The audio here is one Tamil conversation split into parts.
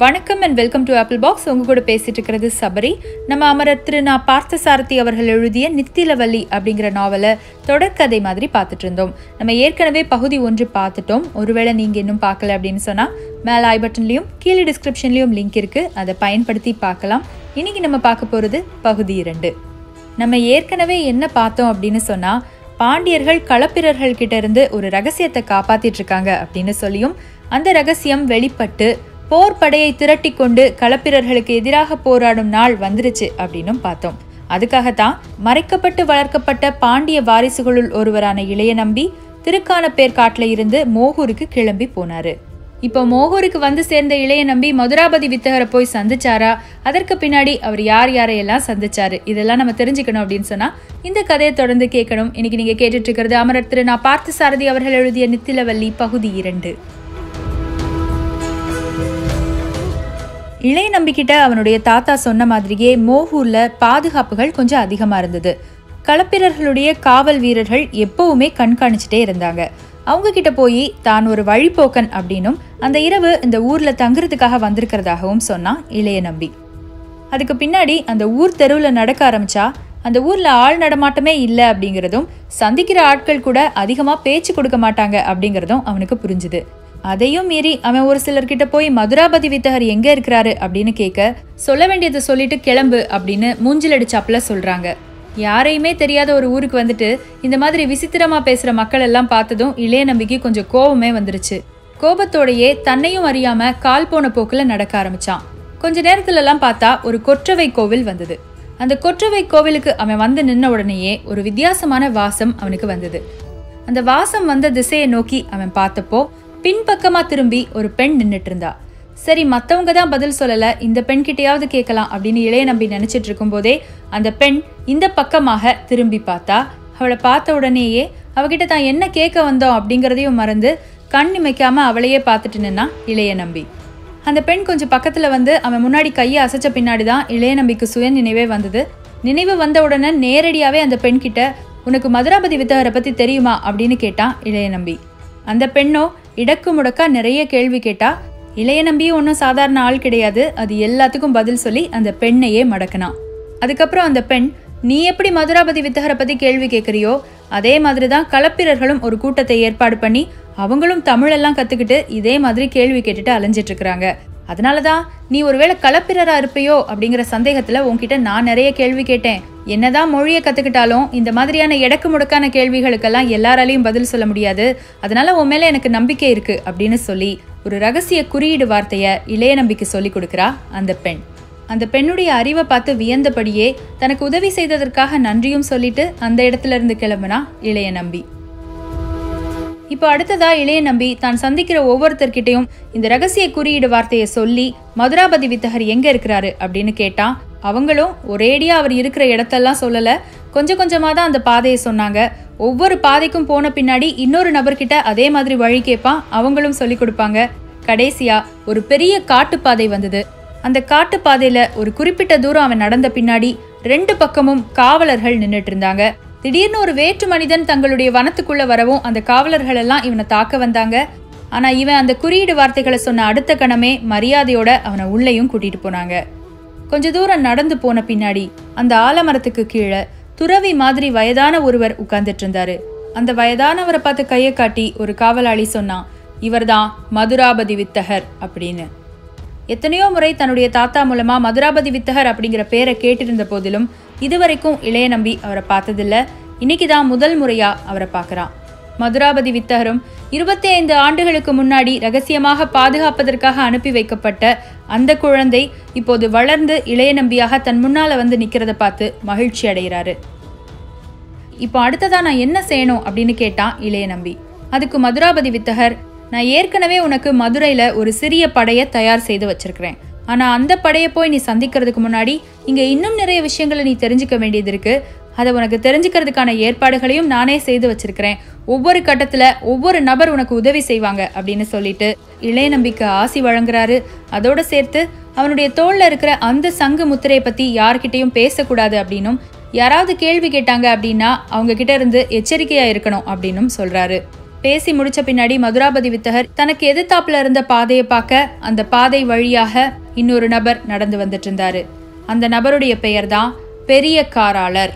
வணக்கம் and welcome to apple box உங்க கூட பேசிட்டு இருக்கிறது சபரி. நம்ம அமரர் திரு நான் பார்த்தசாரதி அவர்கள் எழுதிய நித்திலவல்லி அப்படிங்கிற நாவலை தொடர்கதை மாதிரி பார்த்துட்டு இருந்தோம் நம்ம ஏற்கனவே பகுதி ஒன்று பார்த்துட்டோம். ஒருவேளை நீங்க இன்னும் பார்க்கல அப்படின்னு சொன்னா மேல ஐ பட்டன்லயும் கீழே டிஸ்கிரிப்ஷன்லயும் லிங்க் இருக்கு. அதை பயன்படுத்தி பார்க்கலாம். இன்னைக்கு நம்ம பார்க்க போறது பகுதி இரண்டு. நம்ம ஏற்கனவே என்ன பார்த்தோம் அப்படின்னு சொன்னா பாண்டியர்கள் களப்பிரர்கள் கிட்ட இருந்து ஒரு ரகசியத்தை காப்பாத்திட்டு இருக்காங்க அப்படின்னு சொல்லியும் அந்த ரகசியம் வெளிப்பட்டு போர் படையை திரட்டி கொண்டு களப்பிரர்களுக்கு எதிராக போராடும் நாள் வந்துருச்சு அப்படின்னும் பார்த்தோம். அதுக்காகத்தான் மறைக்கப்பட்டு வளர்க்கப்பட்ட பாண்டிய வாரிசுகளுள் ஒருவரான இளைய நம்பி திருக்கானப்பேர் காட்டில் இருந்து மோகூருக்கு கிளம்பி போனாரு. இப்போ மோகூருக்கு வந்து சேர்ந்த இளைய நம்பி மதுராபதி வித்தகரை போய் சந்திச்சாரா? அதற்கு பின்னாடி அவர் யார் யாரையெல்லாம் சந்திச்சாரு? இதெல்லாம் நம்ம தெரிஞ்சுக்கணும் அப்படின்னு சொன்னா இந்த கதையை தொடர்ந்து கேட்கணும். இன்னைக்கு நீங்க கேட்டுட்டு இருக்கிறது அமரர் திரு. நான் பார்த்து சாரதி அவர்கள் எழுதிய நித்திலவல்லி பகுதி இரண்டு. இளைய நம்பிக்கிட்ட அவனுடைய தாத்தா சொன்ன மாதிரியே மோகூர்ல பாதுகாப்புகள் கொஞ்சம் அதிகமா இருந்தது. களப்பிரர்களுடைய காவல் வீரர்கள் எப்பவுமே கண்காணிச்சுட்டே இருந்தாங்க. அவங்க கிட்ட போய் தான் ஒரு வழிபோக்கன் அப்படின்னும் அந்த இரவு இந்த ஊர்ல தங்குறதுக்காக வந்திருக்கிறதாகவும் சொன்னான் இளைய நம்பி. அதுக்கு பின்னாடி அந்த ஊர் தெருவில் நடக்க ஆரம்பிச்சா அந்த ஊர்ல ஆள் நடமாட்டமே இல்லை அப்படிங்கிறதும் சந்திக்கிற ஆட்கள் கூட அதிகமா பேச்சு கொடுக்க மாட்டாங்க அப்படிங்கிறதும் அவனுக்கு புரிஞ்சுது. அதையும் மீறி அவன் ஒரு சிலர்கிட்ட போய் மதுராபதி வித்தகர் எங்க இருக்கிறாரு? அப்படின்னு கேட்க சொல்ல வேண்டியதை சொல்லிட்டு கிளம்பு அப்படின்னு மூஞ்சில் அடிச்சாப்புல சொல்றாங்க. யாரையுமே தெரியாத ஒரு ஊருக்கு வந்துட்டு இந்த மாதிரி விசித்திரமா பேசுற மக்கள் எல்லாம் பார்த்ததும் இளைய நம்பிக்கை கொஞ்சம் கோபமே வந்துருச்சு. கோபத்தோடையே தன்னையும் அறியாம கால் போன போக்குல நடக்க ஆரம்பிச்சான். கொஞ்ச நேரத்துலலாம் பார்த்தா ஒரு கொற்றவை கோவில் வந்தது. அந்த கொற்றவை கோவிலுக்கு அவன் வந்து நின்ன உடனேயே ஒரு வித்தியாசமான வாசம் அவனுக்கு வந்தது. அந்த வாசம் வந்த திசையை நோக்கி அவன் பார்த்தப்போ பின்பக்கமாக திரும்பி ஒரு பெண் நின்றுட்டு இருந்தா சரி மற்றவங்க தான் பதில் சொல்லலை இந்த பெண் கிட்டையாவது கேட்கலாம் அப்படின்னு இளைய நம்பி நினச்சிட்டு இருக்கும்போதே அந்த பெண் இந்த பக்கமாக திரும்பி பார்த்தா அவளை பார்த்த உடனேயே அவகிட்ட தான் என்ன கேட்க வந்தோம் அப்படிங்கிறதையும் மறந்து கண் இமைக்காம அவளையே பார்த்துட்டு நின்னா இளைய நம்பி. அந்த பெண் கொஞ்சம் பக்கத்தில் வந்து அவன் முன்னாடி கையை அசைச்ச பின்னாடி தான் இளைய நம்பிக்கு சுய நினைவே வந்தது. நினைவு வந்த உடனே நேரடியாகவே அந்த பெண்கிட்ட உனக்கு மதுராபதி வித்தகரை பற்றி தெரியுமா? அப்படின்னு கேட்டான் இளைய நம்பி. அந்த பெண்ணோ இடக்கு முடக்கா நிறைய கேள்வி கேட்டா இளைய நம்பியும் ஒன்றும் சாதாரண ஆள் கிடையாது. அது எல்லாத்துக்கும் பதில் சொல்லி அந்த பெண்ணையே மடக்கினான். அதுக்கப்புறம் அந்த பெண் நீ எப்படி மதுராபதி வித்தகரை பத்தி கேள்வி கேட்குறியோ அதே மாதிரி தான் களப்பிரர்களும் ஒரு கூட்டத்தை ஏற்பாடு பண்ணி அவங்களும் தமிழெல்லாம் கத்துக்கிட்டு இதே மாதிரி கேள்வி கேட்டுட்டு அலைஞ்சிட்டு இருக்கிறாங்க அதனாலதான் நீ ஒருவேளை களப்பிரரா இருப்பையோ? அப்படிங்கிற சந்தேகத்துல உன்கிட்ட நான் நிறைய கேள்வி கேட்டேன். என்னதான் மொழியை கற்றுக்கிட்டாலும் இந்த மாதிரியான இடக்கு முடக்கான கேள்விகளுக்கெல்லாம் எல்லாராலையும் பதில் சொல்ல முடியாது. அதனால உன் மேலே எனக்கு நம்பிக்கை இருக்கு அப்படின்னு சொல்லி ஒரு ரகசிய குறியீடு வார்த்தையை இளைய நம்பிக்கை சொல்லி கொடுக்குறா அந்த பெண். அந்த பெண்ணுடைய அறிவை பார்த்து வியந்தபடியே தனக்கு உதவி செய்ததற்காக நன்றியும் சொல்லிட்டு அந்த இடத்துல இருந்து கிளம்புனா இளைய நம்பி. இப்போ அடுத்ததா இளைய நம்பி தான் சந்திக்கிற ஒவ்வொருத்தர்கிட்டையும் இந்த ரகசிய குறியீடு வார்த்தையை சொல்லி மதுராபதி வித்தகர் எங்க இருக்கிறாரு? அப்படின்னு கேட்டான் அவங்களும் ஒரேடியா அவர் இருக்கிற இடத்தெல்லாம் சொல்லல. கொஞ்சம் கொஞ்சமா தான் அந்த பாதையை சொன்னாங்க. ஒவ்வொரு பாதைக்கும் போன பின்னாடி இன்னொரு நபர்கிட்ட அதே மாதிரி வழி கேட்பான் அவங்களும் சொல்லி கொடுப்பாங்க. கடைசியா ஒரு பெரிய காட்டுப்பாதை வந்தது. அந்த காட்டுப்பாதையில ஒரு குறிப்பிட்ட தூரம் அவன் நடந்த பின்னாடி ரெண்டு பக்கமும் காவலர்கள் நின்னுட்டு இருந்தாங்க. திடீர்னு ஒரு வேற்று மனிதன் தங்களுடைய வனத்துக்குள்ள வரவும் அந்த காவலர்கள் எல்லாம் இவனை தாக்க வந்தாங்க. ஆனா இவன் அந்த குறியீடு வார்த்தைகளை சொன்ன அடுத்த கணமே மரியாதையோட அவனை உள்ளேயும் கூட்டிட்டு போனாங்க. கொஞ்ச தூரம் நடந்து போன பின்னாடி அந்த ஆலமரத்துக்கு கீழே துறவி மாதிரி வயதான ஒருவர் உட்கார்ந்துட்டு இருந்தாரு அந்த வயதானவரை பார்த்து கையை காட்டி ஒரு காவலாளி சொன்னான் இவர்தான் மதுராபதி வித்தகர் அப்படின்னு. எத்தனையோ முறை தன்னுடைய தாத்தா மூலமா மதுராபதி வித்தகர் அப்படிங்கிற பேரை கேட்டிருந்த போதிலும் இதுவரைக்கும் இளைய நம்பி அவரை பார்த்ததில்ல. இன்னைக்கு தான் முதல் முறையா அவரை பார்க்கறான். மதுராபதி வித்தகரும் இருபத்தி ஐந்து ஆண்டுகளுக்கு முன்னாடி ரகசியமாக பாதுகாப்பதற்காக அனுப்பி வைக்கப்பட்ட அந்த குழந்தை இப்போது வளர்ந்து இளைய நம்பியாக தன் முன்னால வந்து நிக்கிறத பார்த்து மகிழ்ச்சி அடைகிறாரு. இப்போ அடுத்ததா நான் என்ன செய்யணும் அப்படின்னு கேட்டான் இளைய நம்பி. அதுக்கு மதுராபதி வித்தகர் நான் ஏற்கனவே உனக்கு மதுரையில ஒரு சிறிய படையை தயார் செய்து வச்சிருக்கிறேன். ஆனால் அந்த படையை போய் நீ சந்திக்கிறதுக்கு முன்னாடி இங்கே இன்னும் நிறைய விஷயங்களை நீ தெரிஞ்சுக்க வேண்டியது இருக்கு. அதை உனக்கு தெரிஞ்சுக்கிறதுக்கான ஏற்பாடுகளையும் நானே செய்து வச்சிருக்கிறேன். ஒவ்வொரு கட்டத்துல ஒவ்வொரு நபர் உனக்கு உதவி செய்வாங்க அப்படின்னு சொல்லிட்டு இளைய நம்பிக்கை ஆசி வழங்குறாரு. அதோட சேர்த்து அவனுடைய தோல்ல இருக்கிற அந்த சங்கு முத்திரையை பத்தி யார்கிட்டையும் பேசக்கூடாது அப்படின்னும் யாராவது கேள்வி கேட்டாங்க அப்படின்னா அவங்க கிட்ட இருந்து எச்சரிக்கையா இருக்கணும் அப்படின்னும் சொல்றாரு. பேசி முடிச்ச பின்னாடி மதுராபதி வித்தகர் தனக்கு எதிர்த்தாப்புல இருந்த பாதையை பார்க்க அந்த பாதை வழியாக இன்னொரு நபர் நடந்து வந்துட்டு இருந்தாரு. அந்த நபருடைய பெயர் தான் பெரிய காராளர்.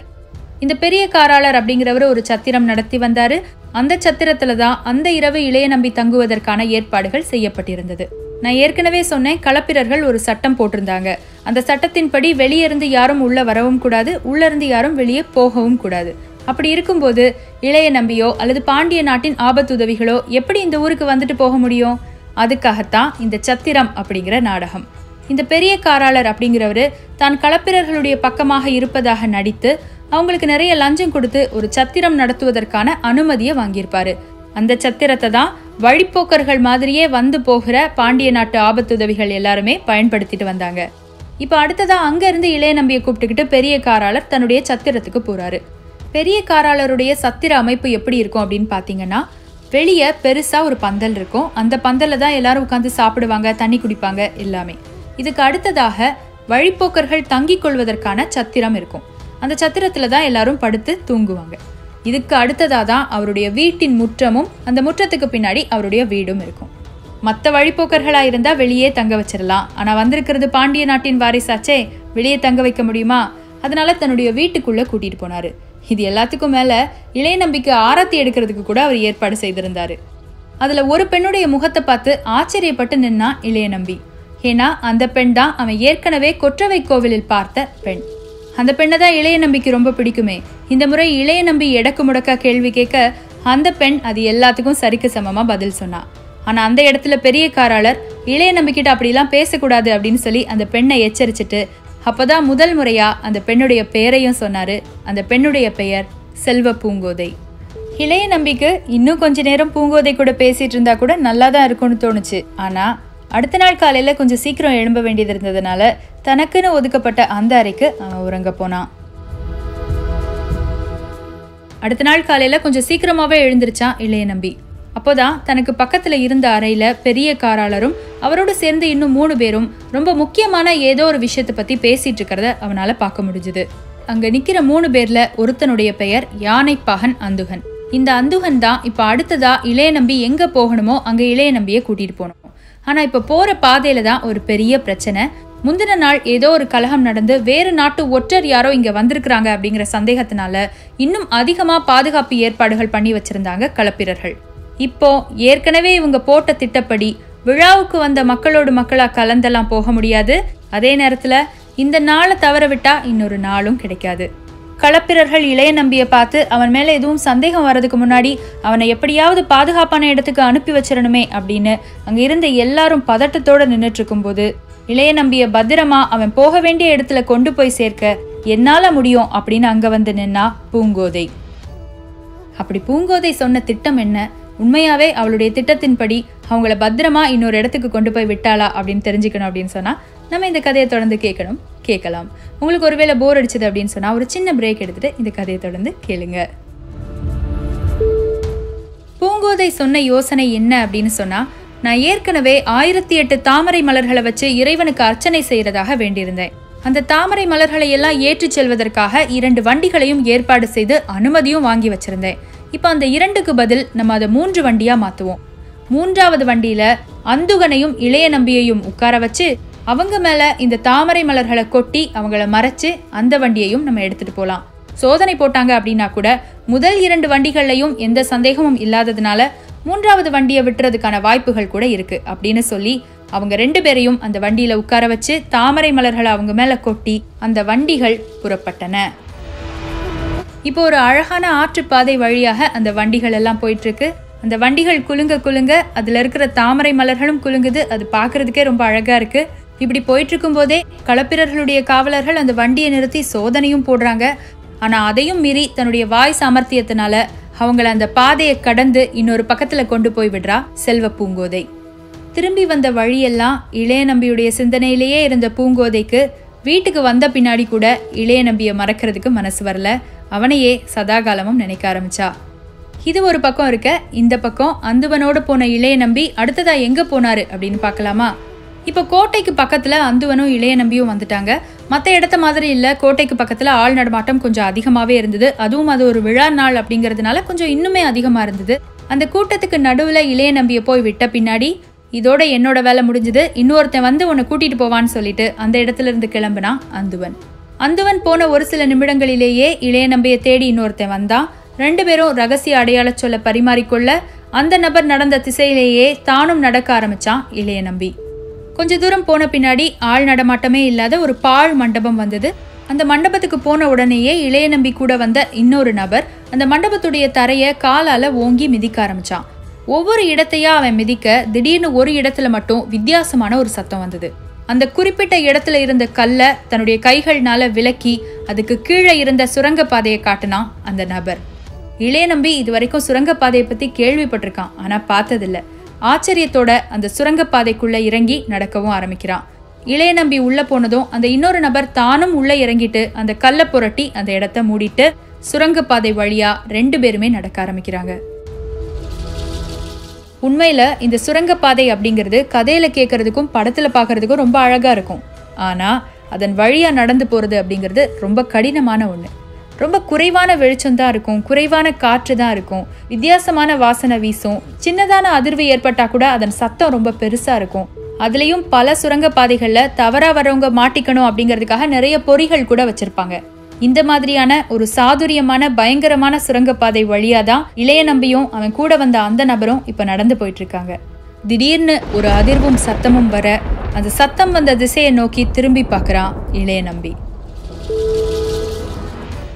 இந்த பெரிய காராளர் அப்படிங்கிறவர் ஒரு சத்திரம் நடத்தி வந்தார். அந்த சத்திரத்தில் தான் அந்த இரவு இளைய நம்பி தங்குவதற்கான ஏற்பாடுகள் செய்யப்பட்டிருந்தது. நான் ஏற்கனவே சொன்னேன் களப்பிரர்கள் ஒரு சட்டம் போட்டிருந்தாங்க. அந்த சட்டத்தின்படி வெளியே இருந்து யாரும் உள்ள வரவும் கூடாது உள்ளிருந்து யாரும் வெளியே போகவும் கூடாது. அப்படி இருக்கும்போது இளைய நம்பியோ அல்லது பாண்டிய நாட்டின் ஆபத்துதவிகளோ எப்படி இந்த ஊருக்கு வந்துட்டு போக முடியும்? அதுக்காகத்தான் இந்த சத்திரம் அப்படிங்கிற நாடகம். இந்த பெரிய காராளர் அப்படிங்கிறவரு தான் களப்பிரர்களுடைய பக்கமாக இருப்பதாக நடித்து அவங்களுக்கு நிறைய லஞ்சம் கொடுத்து ஒரு சத்திரம் நடத்துவதற்கான அனுமதியை வாங்கியிருப்பாரு. அந்த சத்திரத்தை தான் வழிப்போக்கர்கள் மாதிரியே வந்து போகிற பாண்டிய நாட்டு ஆபத்துதவிகள் எல்லாருமே பயன்படுத்திட்டு வந்தாங்க. இப்போ அடுத்ததா அங்க இருந்து இளைய நம்பியை கூப்பிட்டுக்கிட்டு பெரிய காராளர் தன்னுடைய சத்திரத்துக்கு போறாரு. பெரிய காராளருடைய சத்திர அமைப்பு எப்படி இருக்கும் அப்படின்னு பார்த்தீங்கன்னா வெளியே பெருசா ஒரு பந்தல் இருக்கும். அந்த பந்தலில் தான் எல்லாரும் உட்காந்து சாப்பிடுவாங்க தண்ணி குடிப்பாங்க எல்லாமே. இதுக்கு அடுத்ததாக வழிப்போக்கர்கள் தங்கிக் கொள்வதற்கான சத்திரம் இருக்கும். அந்த சத்திரத்தில் தான் எல்லாரும் படுத்து தூங்குவாங்க. இதுக்கு அடுத்ததாக தான் அவருடைய வீட்டின் முற்றமும் அந்த முற்றத்துக்கு பின்னாடி அவருடைய வீடும் இருக்கும். மற்ற வழிபோக்கர்களாக இருந்தால் வெளியே தங்க வச்சிடலாம் ஆனால் வந்திருக்கிறது பாண்டிய நாட்டின் வாரிசாச்சே வெளியே தங்க வைக்க முடியுமா? அதனால தன்னுடைய வீட்டுக்குள்ளே கூட்டிகிட்டு போனார். இது எல்லாத்துக்கும் மேலே இளைய நம்பிக்கை ஆரத்தி எடுக்கிறதுக்கு கூட அவர் ஏற்பாடு செய்திருந்தார். அதில் ஒரு பெண்ணுடைய முகத்தை பார்த்து ஆச்சரியப்பட்டு நின்னா இளைய நம்பி. ஏன்னா அந்த பெண் தான் அவன் ஏற்கனவே கொற்றவை கோவிலில் பார்த்த பெண். அந்த பெண்ணை தான் இளைய நம்பிக்கு ரொம்ப பிடிக்குமே. இந்த முறை இளைய நம்பி எடக்கு முடக்கா கேள்வி கேட்க அந்த பெண் அது எல்லாத்துக்கும் சரிக்கு சமமாக பதில் சொன்னா. ஆனால் அந்த இடத்துல பெரிய காராளர் இளைய நம்பிக்கிட்ட அப்படிலாம் பேசக்கூடாது அப்படின்னு சொல்லி அந்த பெண்ணை எச்சரிச்சிட்டு அப்போதான் முதல் முறையாக அந்த பெண்ணுடைய பெயரையும் சொன்னார். அந்த பெண்ணுடைய பெயர் செல்வ பூங்கோதை. இளைய நம்பிக்கு இன்னும் கொஞ்ச நேரம் பூங்கோதை கூட பேசிட்டு இருந்தா கூட நல்லா தான் இருக்கும்னு தோணுச்சு. ஆனால் அடுத்த நாள் காலையில் கொஞ்சம் சீக்கிரம் எழும்ப வேண்டியது இருந்ததுனால தனக்குன்னு ஒதுக்கப்பட்ட அந்த அறைக்கு அவன் உறங்க போனான் அடுத்த நாள் காலையில் கொஞ்சம் சீக்கிரமாகவே எழுந்திருச்சான் இளைய நம்பி. அப்போதான் தனக்கு பக்கத்தில் இருந்த அறையில் பெரிய காராளரும் அவரோடு சேர்ந்து இன்னும் மூணு பேரும் ரொம்ப முக்கியமான ஏதோ ஒரு விஷயத்தை பற்றி பேசிகிட்டு இருக்கிறத அவனால் பார்க்க முடிஞ்சுது. அங்கே நிற்கிற மூணு பேரில் ஒருத்தனுடைய பெயர் யானைப்பாகன் அந்துகன். இந்த அந்துகன் தான் இப்போ அடுத்ததா இளைய நம்பி எங்கே போகணுமோ அங்கே இளைய நம்பியை கூட்டிகிட்டு போகணும் ஆனால் இப்போ போகிற பாதையில் தான் ஒரு பெரிய பிரச்சனை. முந்தின நாள் ஏதோ ஒரு கலகம் நடந்து வேறு நாட்டு ஒற்றர் யாரோ இங்கே வந்திருக்கிறாங்க அப்படிங்கிற சந்தேகத்தினால இன்னும் அதிகமாக பாதுகாப்பு ஏற்பாடுகள் பண்ணி வச்சுருந்தாங்க களப்பிரர்கள். இப்போ ஏற்கனவே இவங்க போட்ட திட்டப்படி விழாவுக்கு வந்த மக்களோடு மக்களாக கலந்தெல்லாம் போக முடியாது. அதே நேரத்தில் இந்த நாளை தவற விட்டா இன்னொரு நாளும் கிடைக்காது. களப்பிரர்கள் இளைய நம்பியை பார்த்து அவன் மேல எதுவும் சந்தேகம் வர்றதுக்கு முன்னாடி அவனை எப்படியாவது பாதுகாப்பான இடத்துக்கு அனுப்பி வச்சிடணுமே அப்படின்னு அங்க இருந்த எல்லாரும் பதட்டத்தோட நின்னுட்டு இருக்கும்போது இளைய நம்பிய பத்திரமா அவன் போக வேண்டிய இடத்துல கொண்டு போய் சேர்க்க என்னால முடியும் அப்படின்னு அங்க வந்து நின்னா பூங்கோதை. அப்படி பூங்கோதை சொன்ன திட்டம் என்ன? உண்மையாவே அவளுடைய திட்டத்தின்படி அவங்கள பத்திரமா இன்னொரு இடத்துக்கு கொண்டு போய் விட்டாளா அப்படின்னு தெரிஞ்சுக்கணும் அப்படின்னு சொன்னா நம்ம இந்த கதையை தொடர்ந்து கேட்கணும். கேட்கலாம். உங்களுக்கு ஒருவேளை போர் அடிச்சது அப்படின்னு சொன்னால் ஒரு சின்ன பிரேக் எடுத்துட்டு இந்த கதையை தொடர்ந்து கேளுங்க. பூங்கோதை சொன்ன யோசனை என்ன அப்படின்னு சொன்னால் நான் ஏற்கனவே ஆயிரத்தி எட்டு தாமரை மலர்களை வச்சு இறைவனுக்கு அர்ச்சனை செய்கிறதாக வேண்டியிருந்தேன். அந்த தாமரை மலர்களை எல்லாம் ஏற்றிச் செல்வதற்காக இரண்டு வண்டிகளையும் ஏற்பாடு செய்து அனுமதியும் வாங்கி வச்சிருந்தேன். இப்போ அந்த இரண்டுக்கு பதில் நம்ம அதை மூன்று வண்டியா மாத்துவோம். மூன்றாவது வண்டியில அந்துகனையும் இளைய நம்பியையும் உட்கார வச்சு அவங்க மேலே இந்த தாமரை மலர்களை கொட்டி அவங்கள மறைச்சு அந்த வண்டியையும் நம்ம எடுத்துட்டு போகலாம் சோதனை போட்டாங்க அப்படின்னா கூட முதல் இரண்டு வண்டிகள்லையும் எந்த சந்தேகமும் இல்லாததுனால மூன்றாவது வண்டியை விட்டுறதுக்கான வாய்ப்புகள் கூட இருக்கு அப்படின்னு சொல்லி அவங்க ரெண்டு பேரையும் அந்த வண்டியில உட்கார வச்சு தாமரை மலர்களை அவங்க மேல கொட்டி அந்த வண்டிகள் புறப்பட்டன. இப்போ ஒரு அழகான ஆற்றுப்பாதை வழியாக அந்த வண்டிகள் எல்லாம் போயிட்டு இருக்கு. அந்த வண்டிகள் குலுங்க குலுங்க அதுல இருக்கிற தாமரை மலர்களும் குலுங்குது. அது பாக்குறதுக்கே ரொம்ப அழகா இருக்கு. இப்படி போயிட்டு போதே களப்பிரர்களுடைய காவலர்கள் அந்த வண்டியை நிறுத்தி சோதனையும் போடுறாங்க. ஆனா அதையும் மீறி தன்னுடைய வாய் சாமர்த்தியத்தினால அவங்கள அந்த பாதையை கடந்து இன்னொரு பக்கத்துல கொண்டு போய் விடுறா செல்வ பூங்கோதை. திரும்பி வந்த வழியெல்லாம் இளைய நம்பியுடைய சிந்தனையிலேயே இருந்த பூங்கோதைக்கு வீட்டுக்கு வந்த பின்னாடி கூட இளைய நம்பியை மறக்கிறதுக்கு மனசு வரல. அவனையே சதாகாலமும் நினைக்க ஆரம்பிச்சா. இது ஒரு பக்கம் இருக்க இந்த பக்கம் அந்துவனோடு போன இளைய நம்பி அடுத்ததா எங்க போனாரு அப்படின்னு பார்க்கலாமா? இப்போ கோட்டைக்கு பக்கத்தில் அந்துவனும் இளைய நம்பியும் வந்துட்டாங்க. மற்ற இடத்த மாதிரி இல்லை கோட்டைக்கு பக்கத்தில் ஆள் நடமாட்டம் கொஞ்சம் அதிகமாகவே இருந்தது. அதுவும் அது ஒரு விழா நாள் அப்படிங்கிறதுனால கொஞ்சம் இன்னுமே அதிகமாக இருந்தது. அந்த கூட்டத்துக்கு நடுவில் இளைய நம்பியை போய் விட்ட பின்னாடி இதோட என்னோட வேலை முடிஞ்சது. இன்னொருத்தன் வந்து உன்னை கூட்டிட்டு போவான்னு சொல்லிட்டு அந்த இடத்துல இருந்து கிளம்புனா அந்துவன். அந்துவன் போன ஒரு சில நிமிடங்களிலேயே இளைய நம்பியை தேடி இன்னொருத்தன் வந்தான் ரெண்டு பேரும் ரகசிய அடையாள சொல்ல பரிமாறிக்கொள்ள அந்த நபர் நடந்த திசையிலேயே தானும் நடக்க ஆரம்பிச்சான் இளைய நம்பி. கொஞ்ச தூரம் போன பின்னாடி ஆள் நடமாட்டமே இல்லாத ஒரு பாழ் மண்டபம் வந்தது. அந்த மண்டபத்துக்கு போன உடனேயே இளைய நம்பி கூட வந்த இன்னொரு நபர் அந்த மண்டபத்துடைய தரையை காலால ஓங்கி மிதிக்க ஆரம்பிச்சான். ஒவ்வொரு இடத்தையா அவன் மிதிக்க திடீர்னு ஒரு இடத்துல மட்டும் வித்தியாசமான ஒரு சத்தம் வந்தது. அந்த குறிப்பிட்ட இடத்துல இருந்த கல்லை தன்னுடைய கைகள்னால விலக்கி அதுக்கு கீழே இருந்த சுரங்க பாதையை காட்டினான் அந்த நபர். இளைய நம்பி இது வரைக்கும் சுரங்கப்பாதையை பத்தி கேள்விப்பட்டிருக்கான் ஆனா பார்த்ததில்ல. ஆச்சரியத்தோட அந்த சுரங்கப்பாதைக்குள்ளே இறங்கி நடக்கவும் ஆரம்பிக்கிறான் இளைய நம்பி உள்ளே போனதும் அந்த இன்னொரு நபர் தானும் உள்ளே இறங்கிட்டு அந்த கல்லை புரட்டி அந்த இடத்த மூடிட்டு சுரங்கப்பாதை வழியாக ரெண்டு பேருமே நடக்க ஆரம்பிக்கிறாங்க. உண்மையில் இந்த சுரங்கப்பாதை அப்படிங்கிறது கதையில் கேட்குறதுக்கும் படத்தில் பார்க்கறதுக்கும் ரொம்ப அழகாக இருக்கும். ஆனால் அதன் வழியாக நடந்து போகிறது அப்படிங்கிறது ரொம்ப கடினமான ஒன்று ரொம்ப குறைவான வெளிச்சம் தான் இருக்கும் குறைவான காற்று தான் இருக்கும். வித்தியாசமான வாசனை வீசும். சின்னதான அதிர்வு ஏற்பட்டால் கூட அதன் சத்தம் ரொம்ப பெருசாக இருக்கும். அதுலேயும் பல சுரங்கப்பாதைகளில் தவறாக வரவங்க மாட்டிக்கணும் அப்படிங்கிறதுக்காக நிறைய பொறிகள் கூட வச்சுருப்பாங்க. இந்த மாதிரியான ஒரு சாதுரியமான பயங்கரமான சுரங்கப்பாதை வழியாக தான் இளைய நம்பியும் அவன் கூட வந்த அந்த நபரும் இப்போ நடந்து போயிட்டு இருக்காங்க. திடீர்னு ஒரு அதிர்வும் சத்தமும் வர அந்த சத்தம் வந்த திசையை நோக்கி திரும்பி பார்க்குறான் இளைய நம்பி.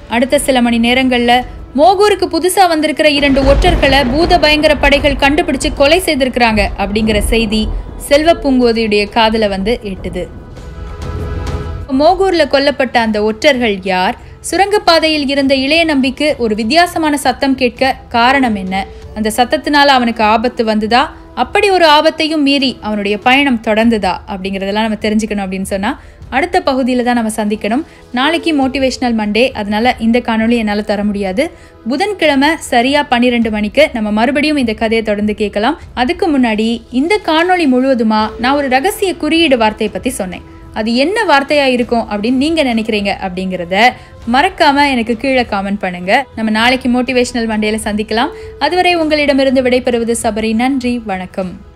அடுத்த சில மணி நேரங்களில் மோகூருக்கு புதுசா வந்திருக்கிற இரண்டு ஒற்றர்களை பூத பயங்கர படைகள் கண்டுபிடிச்சு கொலை செய்திருக்கிறாங்க அப்படிங்கிற செய்தி செல்வ பூங்குவதியுடைய காதல வந்து எட்டுது. மோகூர்ல கொல்லப்பட்ட அந்த ஒற்றர்கள் யார்? சுரங்கப்பாதையில் இருந்த இளைய நம்பிக்கு ஒரு வித்தியாசமான சத்தம் கேட்க காரணம் என்ன? அந்த சத்தத்தினால அவனுக்கு ஆபத்து வந்துதா? அப்படி ஒரு ஆபத்தையும் மீறி அவனுடைய பயணம் தொடர்ந்துதா அப்படிங்கிறதெல்லாம் நம்ம தெரிஞ்சுக்கணும் அப்படின்னு சொன்னால் அடுத்த பகுதியில் தான் நம்ம சந்திக்கணும். நாளைக்கு மோட்டிவேஷ்னல் மண்டே அதனால் இந்த காணொளி என்னால் தர முடியாது. புதன்கிழமை சரியாக பன்னிரெண்டு மணிக்கு நம்ம மறுபடியும் இந்த கதையை தொடர்ந்து கேட்கலாம். அதுக்கு முன்னாடி இந்த காணொளி முழுவதுமாக நான் ஒரு ரகசிய குறியீடு வார்த்தையை பற்றி சொன்னேன். அது என்ன வார்த்தையாக இருக்கும் அப்படின்னு நீங்கள் நினைக்கிறீங்க அப்படிங்கிறத மறக்காமல் எனக்கு கீழே காமெண்ட் பண்ணுங்கள் நம்ம நாளைக்கு மோட்டிவேஷனல் மண்டேல சந்திக்கலாம். அதுவரை உங்களிடமிருந்து விடைபெறுவது சபரி. நன்றி வணக்கம்.